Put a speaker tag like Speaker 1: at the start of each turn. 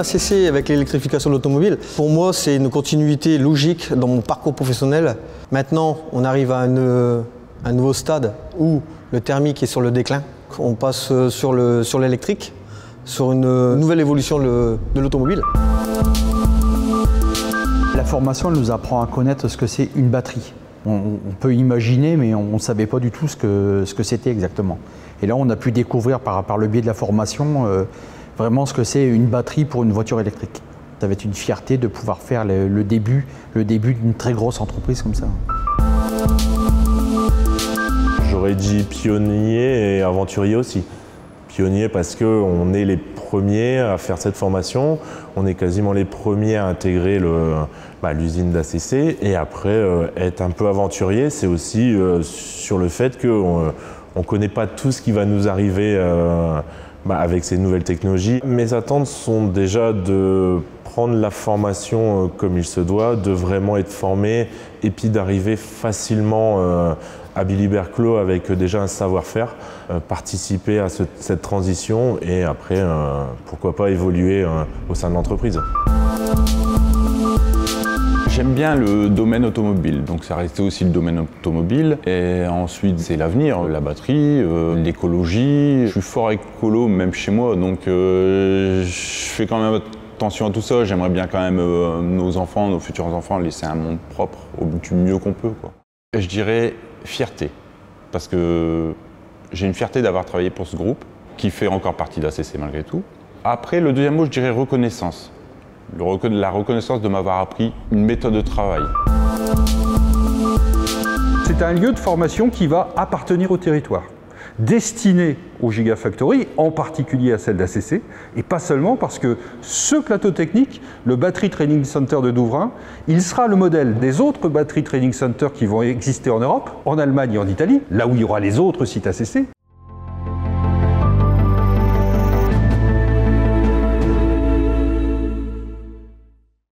Speaker 1: ACC avec l'électrification de l'automobile, pour moi, c'est une continuité logique dans mon parcours professionnel. Maintenant, on arrive à un nouveau stade où le thermique est sur le déclin. On passe sur l'électrique, sur, sur une nouvelle évolution de l'automobile.
Speaker 2: La formation nous apprend à connaître ce que c'est une batterie. On, peut imaginer, mais on ne savait pas du tout ce que ce que c'était exactement. Et là, on a pu découvrir par, par le biais de la formation euh, vraiment ce que c'est une batterie pour une voiture électrique. Ça va être une fierté de pouvoir faire le, début, le début d'une très grosse entreprise comme ça.
Speaker 3: J'aurais dit pionnier et aventurier aussi. Pionnier parce qu'on est les premiers à faire cette formation, on est quasiment les premiers à intégrer bah, l'usine d'ACC et après euh, être un peu aventurier, c'est aussi euh, sur le fait qu'on ne connaît pas tout ce qui va nous arriver euh, bah, avec ces nouvelles technologies. Mes attentes sont déjà de prendre la formation comme il se doit, de vraiment être formé et puis d'arriver facilement à Billy Berclos avec déjà un savoir-faire, euh, participer à cette transition et après, euh, pourquoi pas évoluer euh, au sein de l'entreprise.
Speaker 4: J'aime bien le domaine automobile, donc ça restait aussi le domaine automobile. Et ensuite, c'est l'avenir, la batterie, l'écologie. Je suis fort écolo, même chez moi, donc je fais quand même attention à tout ça. J'aimerais bien quand même nos enfants, nos futurs enfants, laisser un monde propre du mieux qu'on peut. Je dirais fierté, parce que j'ai une fierté d'avoir travaillé pour ce groupe, qui fait encore partie d'ACC malgré tout. Après, le deuxième mot, je dirais reconnaissance. La reconnaissance de m'avoir appris une méthode de travail.
Speaker 5: C'est un lieu de formation qui va appartenir au territoire destiné aux Gigafactory, en particulier à celle d'ACC, et pas seulement parce que ce plateau technique, le Battery Training Center de Douvrin, il sera le modèle des autres Battery Training Centers qui vont exister en Europe, en Allemagne et en Italie, là où il y aura les autres sites ACC.